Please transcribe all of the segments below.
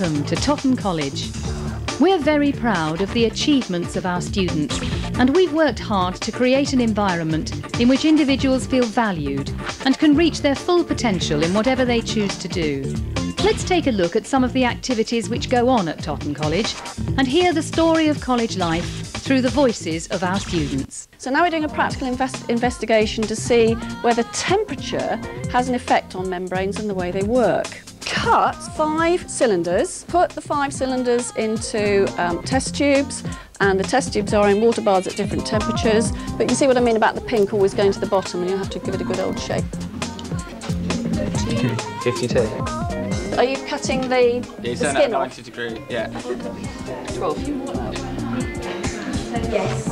Welcome to Totton College. We're very proud of the achievements of our students and we've worked hard to create an environment in which individuals feel valued and can reach their full potential in whatever they choose to do. Let's take a look at some of the activities which go on at Totton College and hear the story of college life through the voices of our students. So now we're doing a practical invest investigation to see whether temperature has an effect on membranes and the way they work cut five cylinders, put the five cylinders into um, test tubes, and the test tubes are in water baths at different temperatures. But you see what I mean about the pink always going to the bottom, and you have to give it a good old shake. 52. Are you cutting the, Yeah, the skin off? 90 degree, yeah. 12. Yes.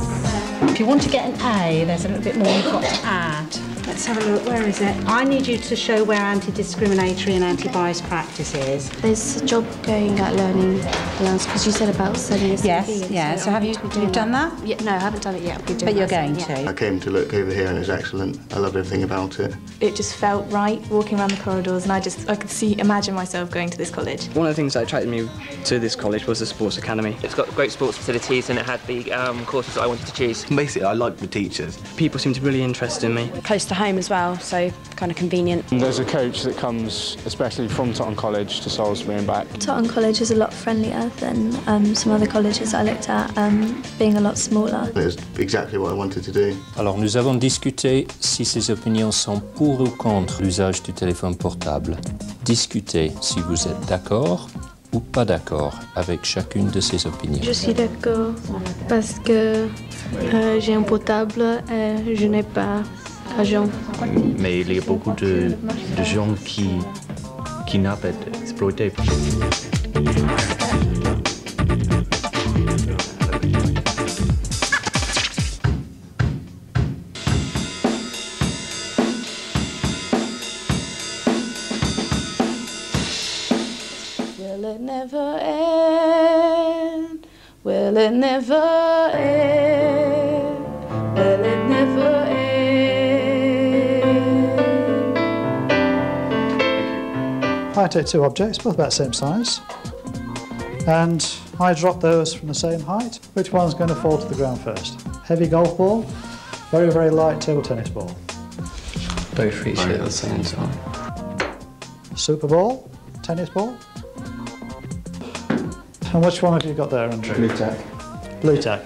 If you want to get an A, there's a little bit more you've got to add. Let's have a look. Where is it? I need you to show where anti-discriminatory and anti-bias practice is. There's a job going at learning plans because you said about sending a CV. Yes, yeah. So have you I'll you've done that? Yeah, no, I haven't done it yet. I'll be doing But you're that soon, going yeah. to. I came to look over here and it's excellent. I love everything about it. it just felt right walking around the corridors and I just I could see imagine myself going to this college. One of the things that attracted me to this college was the sports academy. It's got great sports facilities and it had the um, courses that I wanted to choose. Basically, I liked the teachers. People seemed to really interested in me. Close to home as well, so kind of convenient. There's a coach that comes especially from Totton College to Salisbury and back. Totton College is a lot friendlier than um, some other colleges I looked at, um, being a lot smaller. It was exactly what I wanted to do. Alors nous avons discuté si ces opinions sont pour ou contre l'usage du téléphone portable. Discutez si vous êtes d'accord ou pas d'accord avec chacune de ces opinions. Je suis d'accord parce que euh, j'ai un portable et je n'ai pas d'argent. Mais il y a beaucoup de, de gens qui, qui n'ont pas exploité. Will it never end? Will it never end? I take two objects, both about the same size, and I drop those from the same height. Which one's going to fall to the ground first? Heavy golf ball, very, very light table tennis ball. Both reach at the same time. Super ball, tennis ball. And which one have you got there, Andrew? Blu Tack. Blu Tack.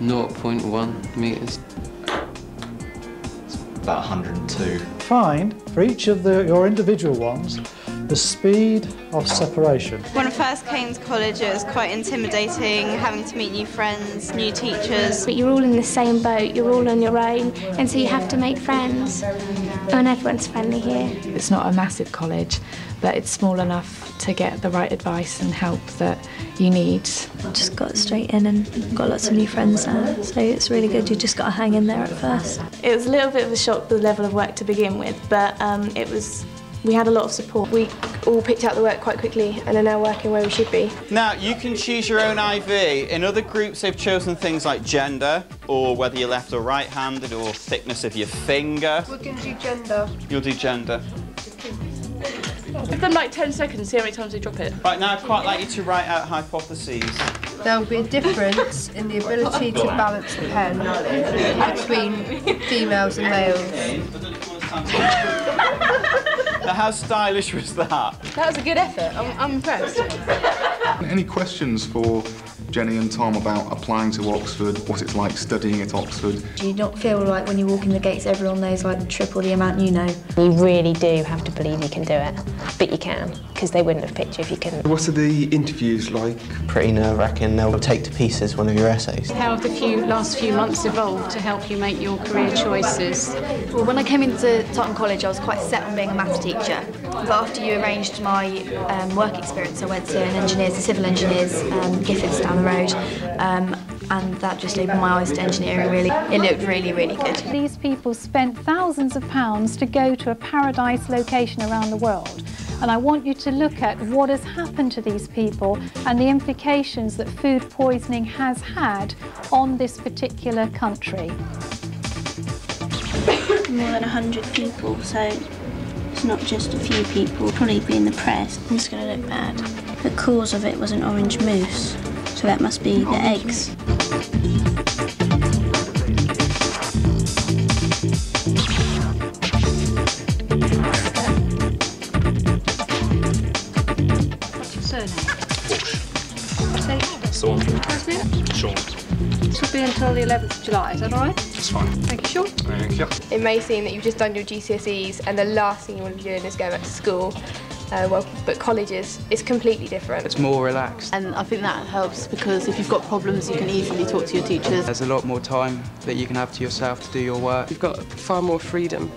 0.1 metres. About 102. Find for each of the, your individual ones the speed of separation. When I first came to college it was quite intimidating having to meet new friends, new teachers. But you're all in the same boat, you're all on your own, and so you have to make friends. And everyone's friendly here. It's not a massive college, but it's small enough to get the right advice and help that you need. Just got straight in and got lots of new friends now, so it's really good. You just got to hang in there at first. It was a little bit of a shock the level of work to begin with, but um, it was we had a lot of support. We all picked out the work quite quickly and are now working where we should be. Now, you can choose your own IV. In other groups, they've chosen things like gender, or whether you're left or right-handed, or thickness of your finger. We're going to do gender. You'll do gender. Give them like 10 seconds, see how many times they drop it. Right, now I'd quite like you to write out hypotheses. There will be a difference in the ability to balance the pen between females and males. Now, how stylish was that? That was a good effort, I'm, I'm impressed. Any questions for Jenny and Tom about applying to Oxford, what it's like studying at Oxford? Do you not feel like when you walk in the gates everyone knows like triple the amount you know? You really do have to believe you can do it, but you can, because they wouldn't have picked you if you couldn't. What are the interviews like? Pretty nerve-wracking. They'll take to pieces one of your essays. How have the few last few months evolved to help you make your career choices? Well, when I came into Totton College, I was quite set on being a maths teacher. But after you arranged my um, work experience, I went to an engineers, a civil engineers, um, Giffords down the road, um, and that just opened my eyes to engineering. Really, it looked really, really good. These people spent thousands of pounds to go to a paradise location around the world. And I want you to look at what has happened to these people and the implications that food poisoning has had on this particular country. More than 100 people, so it's It's not just a few people, probably be in the press. It's going to look bad. The cause of it was an orange mousse, so that must be the eggs. What's your surname? Say, Sean. first name? Sean. This will be until the 11th of July, is that all right? That's fine. Thank you, Sean. Thank you. It may seem that you've just done your GCSEs and the last thing you want to be doing is going back to school. Uh, well, but colleges, it's completely different. It's more relaxed. And I think that helps because if you've got problems, you can easily talk to your teachers. There's a lot more time that you can have to yourself to do your work. You've got far more freedom.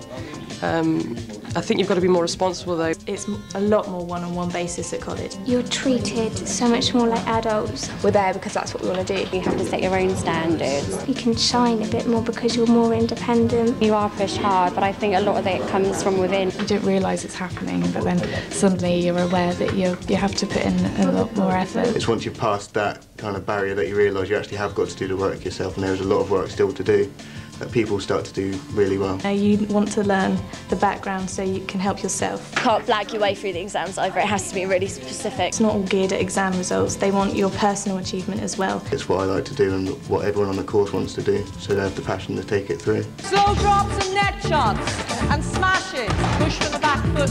Um, I think you've got to be more responsible though. It's a lot more one-on-one basis at college. You're treated so much more like adults. We're there because that's what we want to do. You have to set your own standards. You can shine a bit more because you're more independent. You are pushed hard, but I think a lot of it comes from within. You don't realise it's happening, but then suddenly you're aware that you you have to put in a lot more effort. It's once you've passed that kind of barrier that you realise you actually have got to do the work yourself and there's a lot of work still to do that people start to do really well. You want to learn the background so you can help yourself. Can't flag your way through the exams either. It has to be really specific. It's not all geared at exam results. They want your personal achievement as well. It's what I like to do and what everyone on the course wants to do, so they have the passion to take it through. Slow drops and net shots and smashes. Push from the back foot.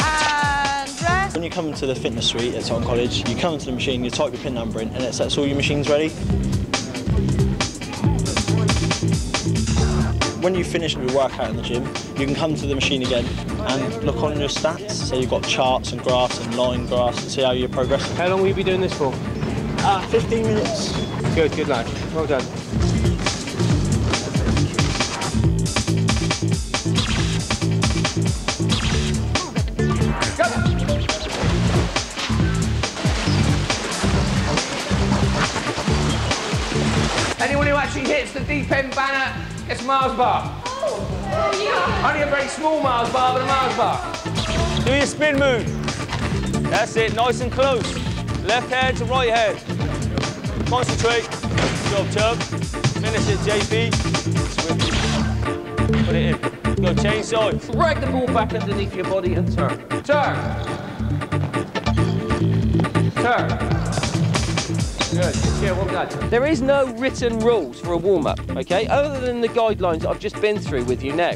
And rest. When you come to the fitness suite at Totton College, you come into the machine, you type your pin number in, and it sets all your machines ready. When you finish your workout in the gym, you can come to the machine again and look on your stats. So you've got charts and graphs and line graphs to see how you're progressing. How long will you be doing this for? Ah, 15 minutes. Good, good lad. Well done. Anyone who actually hits the deep end banner gets a Mars bar. Oh, Only a very small Mars bar, but a Mars bar. Do your spin move. That's it, nice and close. Left hand to right hand. Concentrate. Job, Chubb. Finish it, JP. Put it in. Go, change sides. Drag the ball back underneath your body and turn. Turn. Turn. Good. Yeah, well done. There is no written rules for a warm-up, okay? Other than the guidelines I've just been through with you now.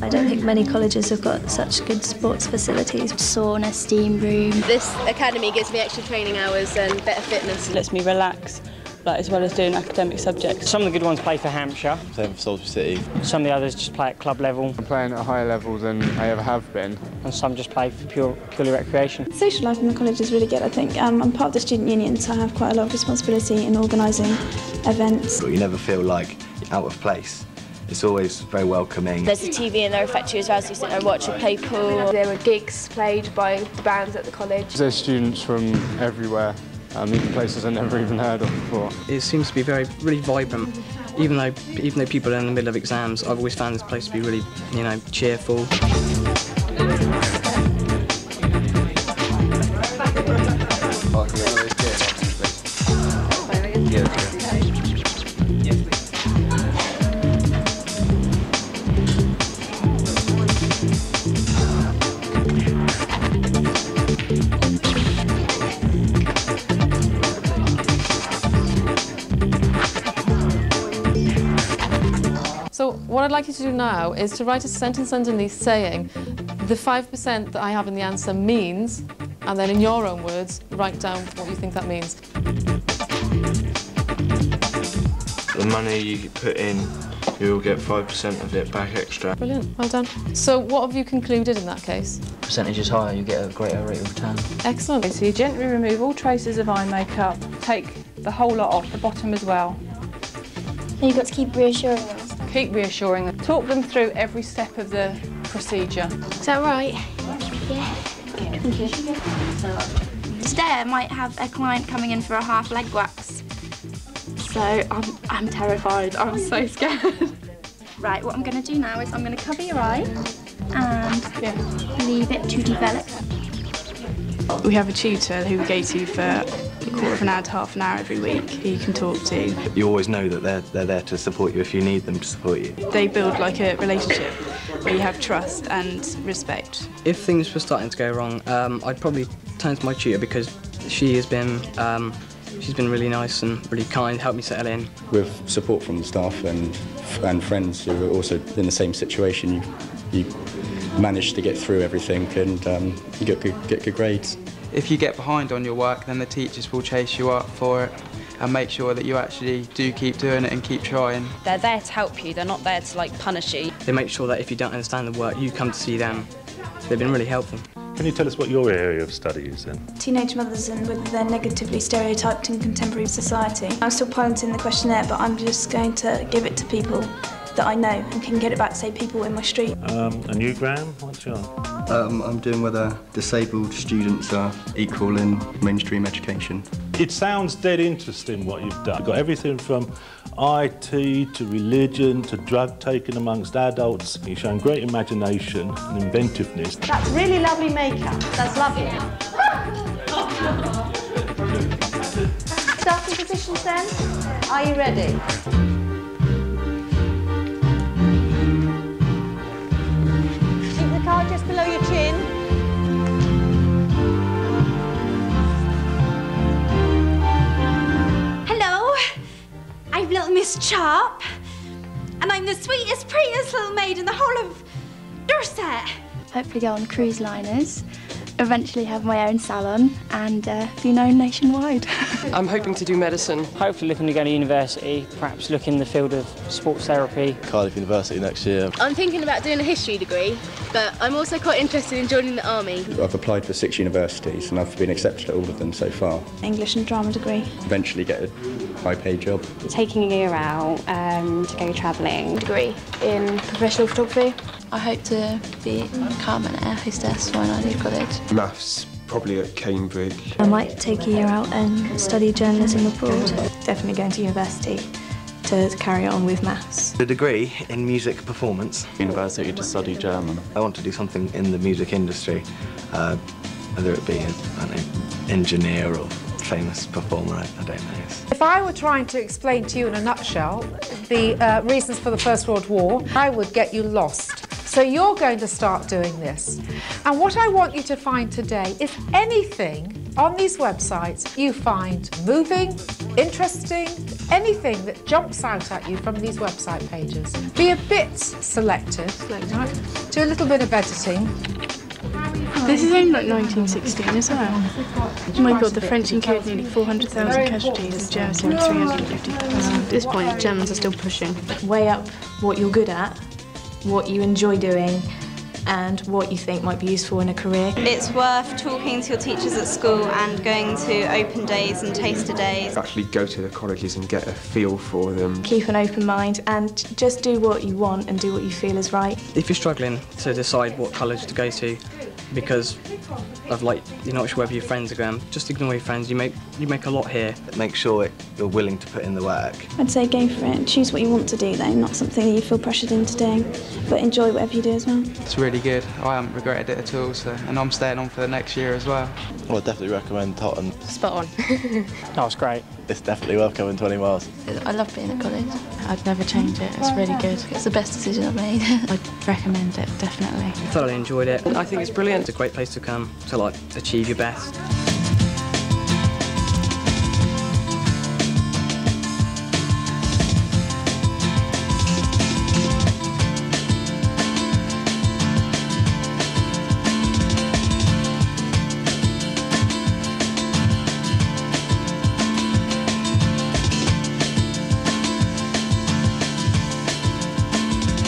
I don't think many colleges have got such good sports facilities. Sauna, steam room. This academy gives me extra training hours and better fitness. It lets me relax, like as well as doing academic subjects. Some of the good ones play for Hampshire. Same for Salisbury City. Some of the others just play at club level. I'm playing at a higher level than I ever have been. And some just play for pure, purely recreation. Social life in the college is really good, I think. Um, I'm part of the student union, so I have quite a lot of responsibility in organising events. You never feel like you're out of place. It's always very welcoming. There's a TV in they affect you as well, so you sit there and watch it play pool. There were gigs played by the bands at the college. There's students from everywhere, um, even places I've never even heard of before. It seems to be very, really vibrant. Even though, even though people are in the middle of exams, I've always found this place to be really, you know, cheerful. I'd like you to do now is to write a sentence underneath saying the 5% that I have in the answer means, and then in your own words, write down what you think that means. The money you put in, you'll get 5% of it back extra. Brilliant, well done. So what have you concluded in that case? Percentage is higher, you get a greater rate of return. Excellent. So you gently remove all traces of eye makeup, take the whole lot off, the bottom as well. And you've got to keep reassuring them. Keep reassuring them. Talk them through every step of the procedure. Is that right? Yeah. Today I might have a client coming in for a half leg wax. So I'm, I'm terrified. I'm so scared. right, what I'm going to do now is I'm going to cover your eye and leave it to develop. We have a tutor who we go to for a quarter of an hour to half an hour every week who you can talk to. You always know that they're, they're there to support you if you need them to support you. They build like a relationship where you have trust and respect. If things were starting to go wrong, um, I'd probably turn to my tutor because she has been um, she's been really nice and really kind, helped me settle in. With support from the staff and and friends who are also in the same situation, you you manage to get through everything and um, you get good, get good grades. If you get behind on your work, then the teachers will chase you up for it and make sure that you actually do keep doing it and keep trying. They're there to help you, they're not there to like punish you. They make sure that if you don't understand the work, you come to see them. They've been really helpful. Can you tell us what your area of study is then? Teenage mothers and whether they're negatively stereotyped in contemporary society. I'm still piloting the questionnaire, but I'm just going to give it to people that I know and can get it back to, say, people in my street. Um, and you, Graham, what's your? Um, I'm doing whether disabled students are equal in mainstream education. It sounds dead interesting what you've done. You've got everything from IT to religion to drug taking amongst adults. You've shown great imagination and inventiveness. That's really lovely makeup. That's lovely. Starting positions then. Are you ready? Miss Sharp, and I'm the sweetest, prettiest little maid in the whole of Dorset. Hopefully go on cruise liners, eventually have my own salon and uh, be known nationwide. I'm hoping to do medicine. Hopefully looking to go to university, perhaps look in the field of sports therapy. Cardiff University next year. I'm thinking about doing a history degree, but I'm also quite interested in joining the army. I've applied for six universities and I've been accepted at all of them so far. English and drama degree. Eventually get a high paid job. Taking a year out um, to go travelling. Degree in professional photography. I hope to become an air hostess when I leave college. Maths, probably at Cambridge. I might take a year out and study journalism abroad. Definitely going to university to carry on with maths. A degree in music performance. University to study German. I want to do something in the music industry, uh, whether it be an engineer or famous performer, I, I don't know. If I were trying to explain to you in a nutshell the uh, reasons for the First World War, I would get you lost. So you're going to start doing this. And what I want you to find today is anything on these websites you find moving, interesting, anything that jumps out at you from these website pages. Be a bit selective, do a little bit of editing. This is only like 1916 as well. Oh my god, the French incurred nearly 400,000 casualties, the Germans nearly 350,000. At this point, the Germans are still pushing. Weigh up what you're good at, what you enjoy doing, and what you think might be useful in a career. It's worth talking to your teachers at school and going to open days and taster days. Actually go to the colleges and get a feel for them. Keep an open mind and just do what you want and do what you feel is right. If you're struggling to decide what college to go to, because of like you're not sure whether your friends are going, just ignore your friends. You make you make a lot here. Make sure you're willing to put in the work. I'd say go for it. Choose what you want to do though, not something that you feel pressured into doing, but enjoy whatever you do as well. It's really good. I haven't regretted it at all, so and I'm staying on for the next year as well. Well, I definitely recommend Totton. Spot on. that was great. It's definitely worth coming 20 miles. I love being at college. I'd never change it. It's really good. It's the best decision I've made. I'd recommend it, definitely. I thoroughly enjoyed it. I think it's brilliant. It's a great place to come to like achieve your best.